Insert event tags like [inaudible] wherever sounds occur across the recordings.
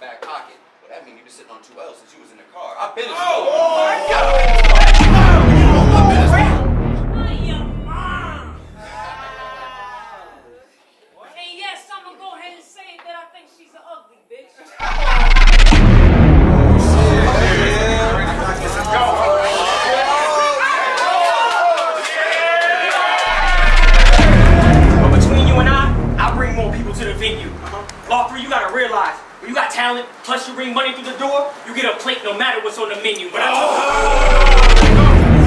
back pocket. Well, that means you've been sitting on two L's since you was in the car. I've been Oh, store. my Yeah, what's on the menu. But I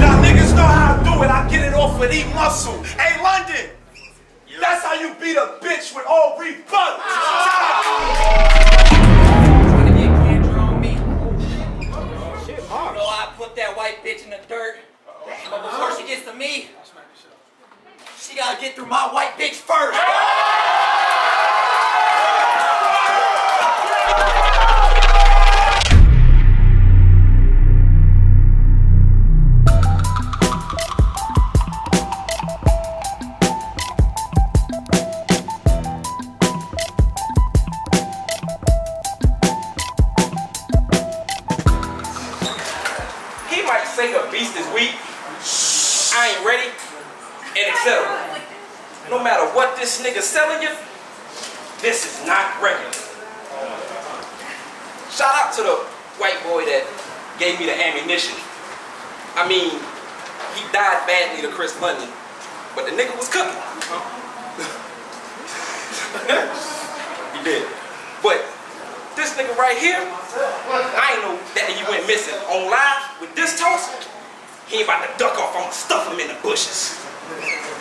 Y'all oh! niggas know how to do it. I get it off with E muscle. Hey, London. That's how you beat a bitch with all rebuttals. Trying to get Kendra. You know I put that white bitch in the dirt. But before she gets to me, she gotta get through my white bitch first. But the nigga was cooking. [laughs] he did. But this nigga right here, I ain't know that he went missing. On live with this toss, he ain't about to duck off. I'ma stuff him in the bushes.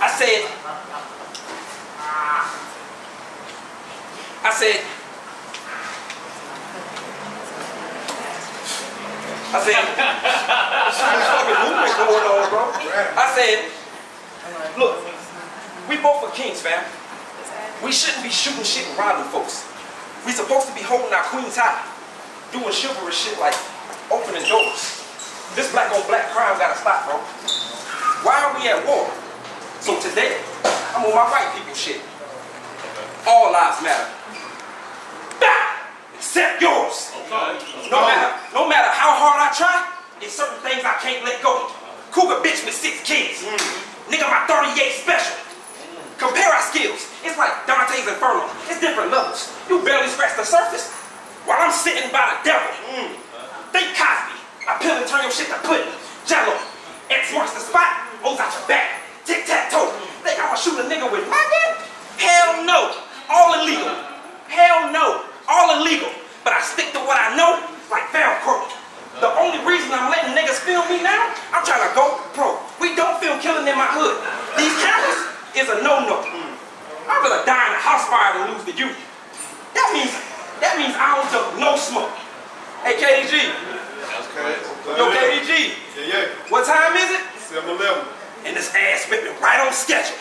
I said, I said, I said. [laughs] I said, look, we both are kings, fam. We shouldn't be shooting shit and robbing folks. We supposed to be holding our queens high, doing chivalrous shit like opening doors. This black on black crime gotta stop, bro. Why are we at war? So today, I'm on my white people shit. All lives matter. Bah! Except yours. No matter, no matter how hard I try, there's certain things I can't let go. Cougar bitch with six kids. Mm. Nigga, my 38 special. Compare our skills. It's like Dante's Inferno. It's different levels. You barely scratch the surface while I'm sitting by the devil. Mm. Think Cosby. I peel and turn your shit to pudding. Jello. X marks the spot. O's out your back. Tic tac toe. Think I'ma shoot a nigga with my? Hell no. All illegal. Hell no. All illegal. But I stick to what I know, like Velcro. The only reason I'm letting niggas film me now, I'm trying to go pro. We don't feel killing in my hood. These cameras is a no-no. I'd rather die in a house fire than lose the you. That means that means I don't do no smoke. Hey KDG. Yo KDG. Yeah, yeah. What time is it? 7-Eleven. And this ass whipping right on schedule.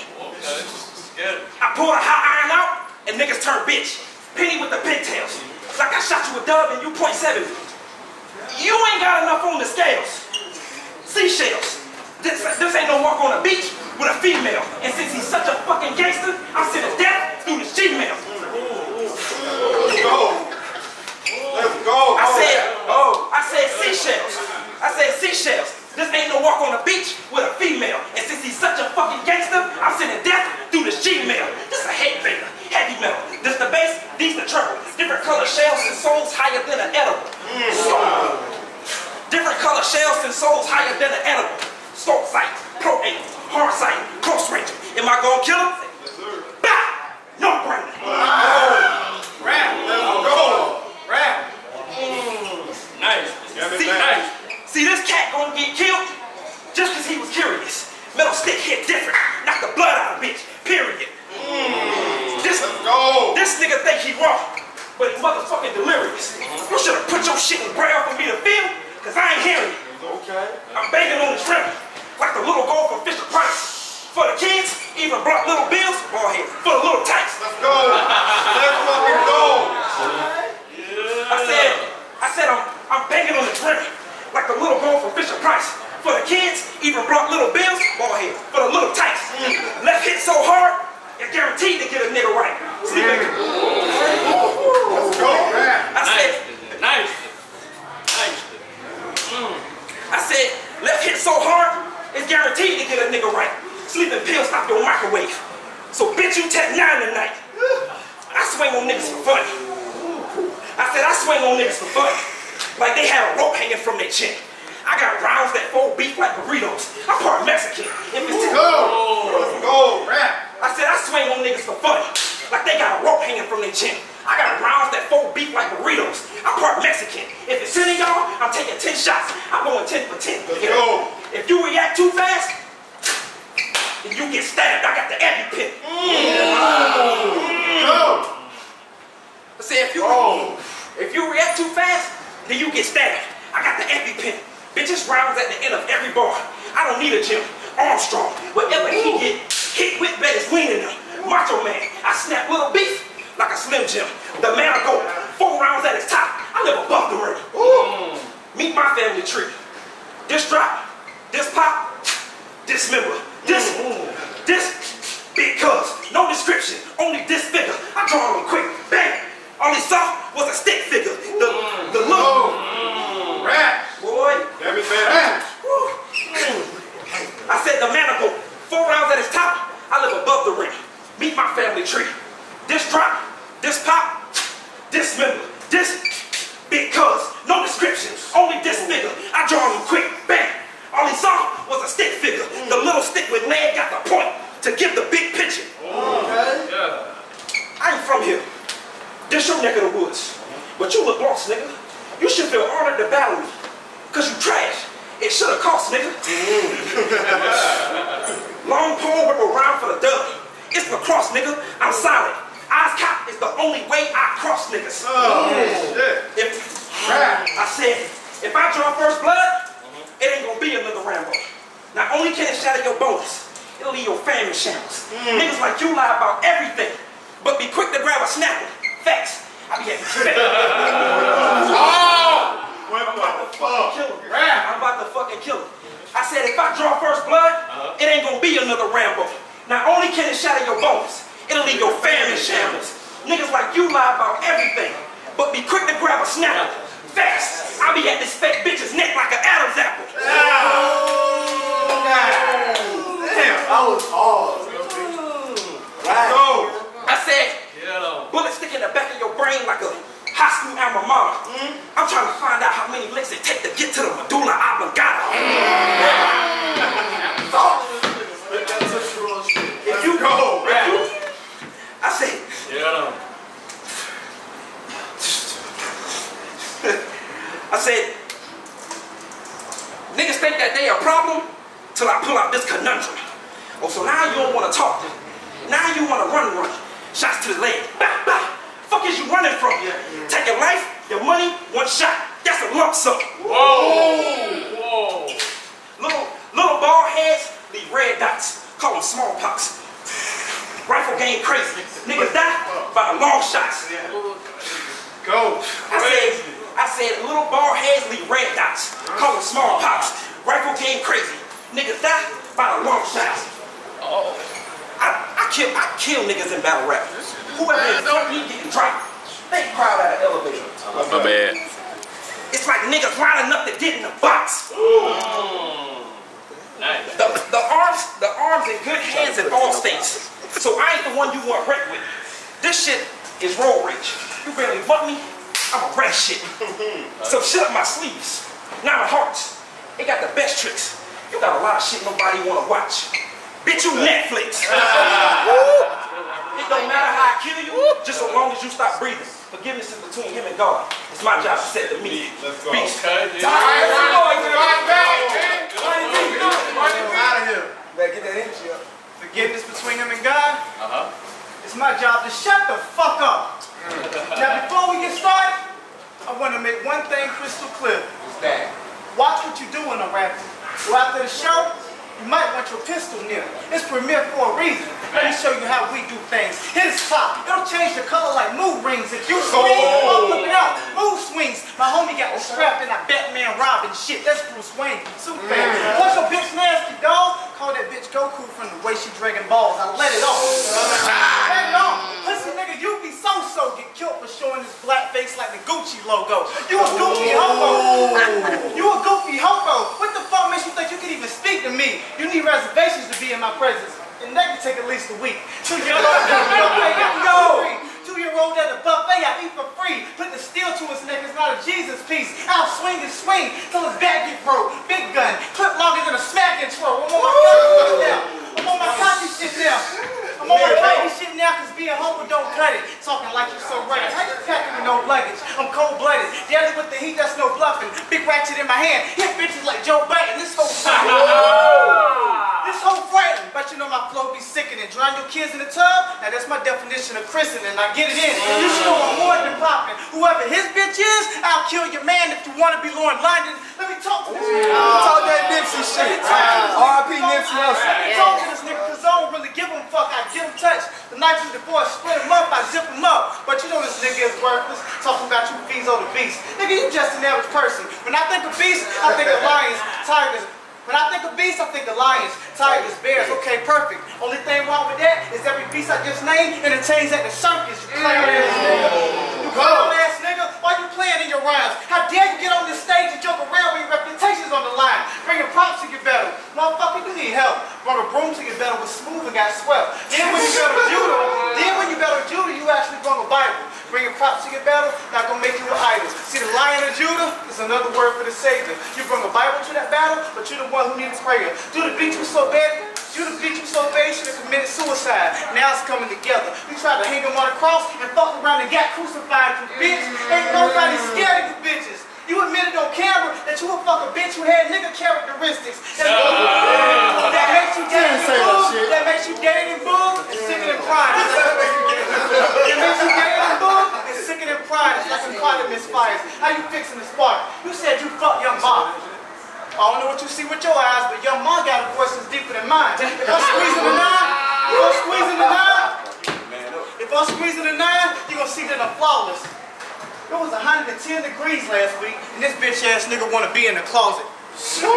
I pulled a hot iron out and niggas turn bitch. Penny with the pigtails. Like I shot you a dub and you point seven. You ain't got enough on the scales. Seashells. This, this ain't no walk on the beach with a female. And since he's such a fucking gangster, I'm sending death through this Gmail. Let's go. Let's go. I said, oh, I said seashells. I said seashells. This ain't no walk on the beach with a female. And since he's such a fucking gangster, I'm sending death through this Gmail. This a headbanger, heavy metal. This the bass, these the treble. Different color shells and souls higher than an edible. So- different color shells and souls higher than an edible. Scope sight, pro aim, hard sight, close range. Am I gonna kill him? Bah! No brainer. Rap. Let's go. Rap. Mm. Nice. See, nice. see, this cat gonna get killed just because he was curious. Metal stick hit different. Knock the blood out of bitch. Period. Mm. This, Let's go. this nigga think he wrong, but he motherfucking delirious. You should have put your shit in braille for me to feel, because I ain't hearing you. Okay. I'm banging on the trim, like the little goal from Fisher Price. For the kids, even brought little bills, ball head, for the little tanks. Let's go. Let's fucking go. I said, I said I'm, I'm banging on the trim, like the little goal from Fisher Price. For the kids, even brought little bills, ball head, for the little tanks. Mm. Left hit so hard, you're guaranteed to get a nigga right. Mm. that nigga right. Sleeping pills stop your microwave. So bitch, you tech nine tonight. I swing on niggas for fun. I said I swing on niggas for fun. Like they had a rope hanging from their chin. I got rounds that fold beef like burritos. I'm part Mexican. If it's go, go, rap. I said I swing on niggas for fun. Like they got a rope hanging from their chin. I got rounds that fold beef like burritos. I'm part Mexican. If it's any y'all, I'm taking 10 shots. I'm going 10 for 10. Let's go. If you react too fast, then you get stabbed. I got the EpiPen. Mm. Go! Mm. I said if you Oh. if you react too fast, then you get stabbed. I got the EpiPen. Bitches rounds at the end of every bar. I don't need a gym. Armstrong. Whatever he get, hit with bet is leaning him. Macho man. I snap little beef like a Slim Jim. The man I go four rounds at his top. I never above the ring. Meet my family tree. This drop, this pop, this member, this, this, because no description, only this figure. I draw them quick, bang. All he saw was a stick figure. The, the look, Rap! boy. Say. I said the manacle, four rounds at his top. I live above the ring. Meet my family tree. This drop, this pop, this member, this because no description, only this figure. I draw him quick, to give the big picture. I ain't from here. This your neck of the woods. But you look lost, nigga. You should feel honored to battle me. Cause you trash. It should have cost, nigga. Mm-hmm. [laughs] Long pole whip around for the dub. It's lacrosse, nigga. I'm solid. Eyes cocked is the only way I cross niggas. Oh, shit. If I said, if I draw first blood, it ain't gonna be another Rambo. Not only can it shatter your bones, it'll leave your family shambles. Mm. Niggas like you lie about everything, but be quick to grab a snapper. Facts. I be happy. [laughs] Oh! What I'm about the to fucking kill fuck? him. Rap! I'm about to fucking kill him. I said if I draw first blood, uh-huh. it ain't gonna be another Rambo. Not only can it shatter your bones, it'll leave your family shambles. Niggas like you lie about everything, but be quick to grab a snapper. Fast. I be at this fake bitch's neck like an Adam's apple. Oh, Damn! I was hard. Go! I said, bullet stick in the back of your brain like a high school alma mater. I'm trying to find out how many licks it take to get to the medulla oblongata. If you Go! Rap! I said, I said, niggas think that they a problem till I pull out this conundrum. Oh, so now you don't want to talk. Now you want to run, run. Shots to the leg. Bah, bah. Fuck is you running from? Take your life, your money, one shot. That's a lump sum. Whoa. Whoa. Little, little bald heads leave red dots. Call them smallpox. Rifle game crazy. Niggas die by the long shots. Go! I said, I said, little bald heads leave red dots. Call them smallpox. Rifle game crazy. Niggas die by the long shots. Oh. I, I kill, I kill niggas in battle rap. Whoever in front of me getting dropped, they crowd out of elevator. My bad. It's like niggas lining up to get in the box. The, the arms, the arms in good hands in all states. So I ain't the one you want wreck with. This shit is road rage. You barely butt me, I'ma wreck shit. So shut up my sleeves. Now my hearts, it got the best tricks. You got a lot of shit nobody wanna watch. Bitch, you Netflix. [laughs] It don't matter how I kill you, just so long as you stop breathing. Forgiveness is between him and God. It's my job to set the meat. Let's go. Beast. Out of here. Better get that energy up. Forgiveness between him and God. Uh-huh. It's my job to shut the fuck up. [laughs] now, before we get started, I want to make one thing crystal clear. Bad. Watch what you do in I'm rapping. So after the show, you might want your pistol near. It's premiere for a reason. Let me show you how we do things. Hit his top. It'll change the color like mood rings. If you swing, oh, look it out. Mood swings. My homie got me strapped in that Batman Robin shit. That's Bruce Wayne. Super mm. fan. Once your bitch nasty, dog, call that bitch Goku from the way she dragging balls. I let it off. [laughs] Let it off. Listen, nigga, you be so-so get killed for showing his black face like the Gucci logo. You a goofy homo. [laughs] You a goofy homo. What the me. You need reservations to be in my presence. And that can take at least a week. Two-year-old at a buffet, I eat for free. Two-year-old at a buffet, I eat for free. Put the steel to his neck, it's not a Jesus piece. I'll swing and swing till his back get broke. Big gun, clip longer than a smack intro. one more, on my definition of christening. I get it in. You should know I'm more than popping. Whoever his bitch is, I'll kill your man if you want to be Lauren London. Let me talk to this nigga. Talk that Nipsey shit. R.I.P. Nipsey Hussle. Let me talk to this nigga because I don't really give him fuck. I give him touch. The through the boy, split him up, I zip him up. But you know this nigga is worthless. Talking about you fiends on the beast. Nigga, you just an average person. When I think of beast, I think of lions, tigers. When I think of beasts, I think of lions, tigers, bears. Okay, perfect. Only thing wrong with that is every beast I just named entertains at the circus. You clown ass mm. nigga. You clown ass nigga. Why you playing in your rhymes? How dare you get on this stage and joke around when your reputation's on the line? Bring your props to your battle. Motherfucker, you need help. Brought a broom to your battle was smooth and got swept. Then when you battle Judah, then when you battle Judah, you actually brought a Bible. Bring your props to your battle, not gonna make you an idol. See, the lion of Judah is another word for the Savior. You bring a Bible to that battle, but you're the one who needs prayer. Judah beat you so bad, Judah beat you so bad, you should have committed suicide. Now it's coming together. You tried to hang him on a cross and fucked around and got crucified, you bitch. Ain't nobody mm. scared of you bitches. You admitted on camera that you a fucking bitch who had nigga characteristics. That, that makes you gay and say that boo. That makes you gay and boo and singing and crying. [laughs] It makes you gay and boo and crying. It's like a quantum misfires. How you fixing the spark? You said you fucked your mom. I don't know what you see with your eyes, but your mom got a voice that's deeper than mine. If I'm squeezing the nine, if I'm squeezing the nine, if I'm squeezing the nine, you're gonna see that I'm flawless. It was 110 degrees last week, and this bitch ass nigga wanna be in the closet. Yo,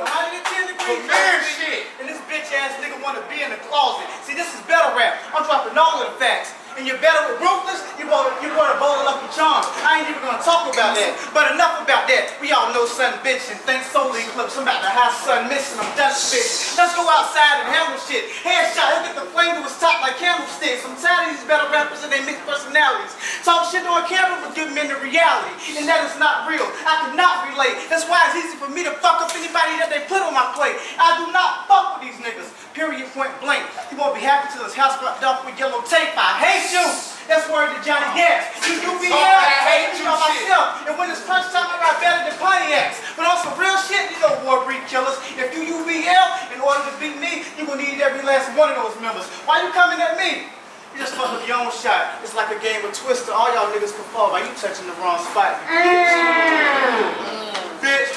110 degrees last week, and this bitch ass nigga wanna be in the closet. See, this is better rap. I'm dropping all of the facts. And you're better with ruthless, you bought you bought a bowl of lucky charms. I ain't even gonna talk about that. But enough about that. We all know son bitch and think solely clips. I'm about to have son missing. I'm done bitch. Let's go outside and handle shit. Headshot, he'll get the flame to his top like candlesticks. I'm tired of these better rappers and they mixed personalities. Talk shit on camera but give men the reality. And that is not real. I cannot relate. That's why it's easy for me to fuck up anybody that they put on my plate. I do not fuck with these niggas. Period point blank. You won't be happy till this house blocked off with yellow tape. I hate you. That's word to Johnny Gas. You do be Talk here, that I hate hate you you myself. And when it's crunch time, I got better than Pontiacs. But on some real shit, you know war breed killers. If you UVL, in order to beat me, you gonna need every last one of those members. Why you coming at me? You just fuck up your own shot. It's like a game of Twister. All y'all niggas can fall by you touching the wrong spot. Mm. Bitch.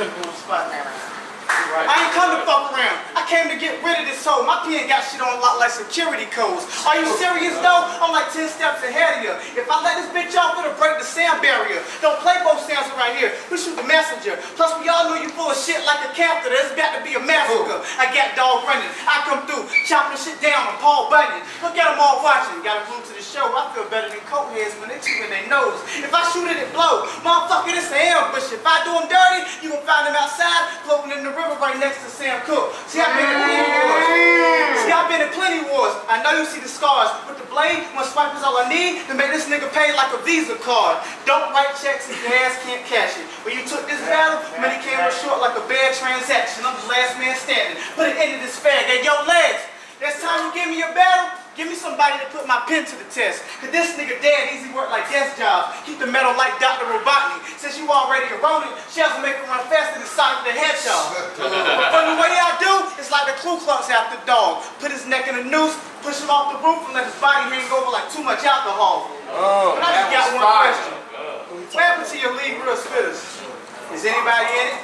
Touching the wrong spot. I ain't come to fuck around. I came to get rid of this hoe. My pen got shit on a lot like security codes. Are you serious though? I'm like 10 steps ahead of you. If I let this bitch off, it'll break the sound barrier. Don't play both sounds around here. We shoot the messenger. Plus, we all know you full of shit like a captain. There's about to be a massacre. I got dog running. I come through, chopping the shit down on Paul Bunyan. Look at them all watching. Got them glued to the show. I feel better than coat heads when they chew in their nose. If I shoot it, it blow. Motherfucker, this an ambush. If I do them dirty, you gon' find them outside, floating in the river right next to Sam Cooke. See, I've been in plenty wars. See, I've been in plenty wars. I know you see the scars. With the blade, one swipe is all I need to make this nigga pay like a Visa card. Don't write checks if your ass can't cash it. When you took this battle, money came up short like a bad transaction. I'm the last man standing. Put an end to this fag. Hey, yo, legs. Next time you give me a battle, give me somebody to put my pen to the test. Cause this nigga dead easy work like desk jobs. Keep the metal like Dr. Robotnik. Since you already eroded, shells will make it run faster than Sonic the Hedgehog. but from the way I do, it's like the Ku Klux after dog. Put his neck in a noose, push him off the roof, and let his body hang over like too much alcohol. Oh, But I just got one fire. question. What happened to your lead real spitters? Is anybody in it?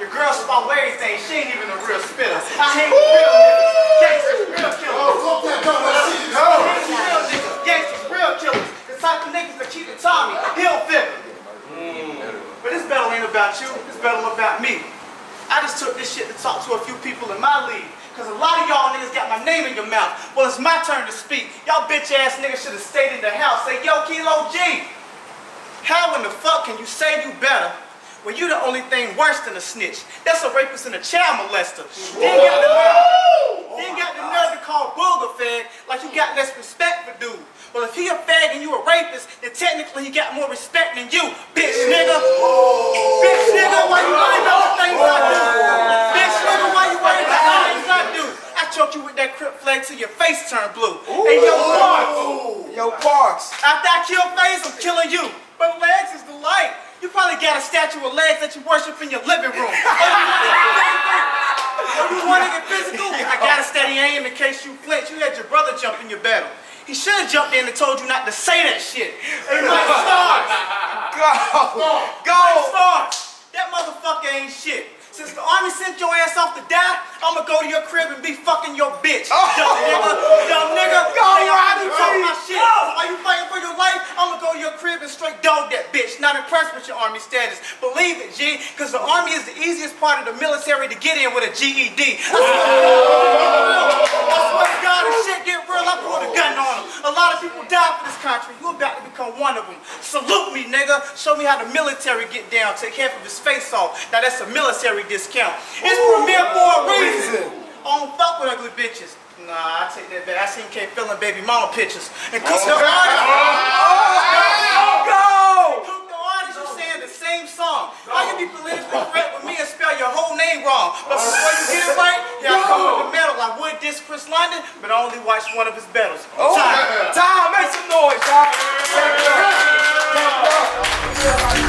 Your girl swallow everything. She ain't even a real spitter. I with real niggas. Gangsters, real killers. Oh, fuck that gun, let's see you. Gangsters, real niggas. Gangsters, real killers. The type of niggas that keep the Tommy. Hill figure. But this battle ain't about you. This battle about me. I just took this shit to talk to a few people in my league. Cause a lot of y'all niggas got my name in your mouth. Well, it's my turn to speak. Y'all bitch ass niggas should have stayed in the house. Say, yo, Kilo G. How in the fuck can you say you better when you the only thing worse than a snitch? That's a rapist and a child molester. Then got the nerve, then got the nerve to call Booger fed like you got less respect for dude. Well, if he a fag and you a rapist, then technically he got more respect than you, bitch nigga. Bitch nigga, why you worried about the things I do? Bitch nigga, why you worried about the things I do? I choke you with that crip flag till your face turned blue. Hey yo, Parks. Yo, Parks. After I kill Faze, I'm killing you. But legs is the light. You probably got a statue of legs that you worship in your living room. You want to get physical? I got a steady aim in case you flinch. You had your brother jump in your battle. He should have jumped in and told you not to say that shit. Hey, Mike Stars. Go. Mike Go. Stars. That motherfucker ain't shit. Since the army sent your ass off to die, I'ma go to your crib and be fucking your bitch. Oh. Dumb nigga. Dumb nigga. Go, Hey, Rodney, you talk my shit. Are you fighting for your life? I'ma go to your crib and straight dog that bitch. Not impressed with your army status. Believe it, G, because the army is the easiest part of the military to get in with a GED. God, if shit get real, I pull the gun on them. A lot of people die for this country. You about to become one of them. Salute me, nigga. Show me how the military get down. Take half of his face off. Now that's a military discount. It's premier for a reason. I don't fuck with ugly bitches. Nah, I take that back. I seen K feeling baby mama pictures. And cook the artist. Go. Cook the artist, you saying the same song. How you be politically correct with me and spell name wrong? But before you get it right, I come with the medal. I would diss Chris London, but I only watched one of his battles. Oh, Time. time. Make some noise, y'all.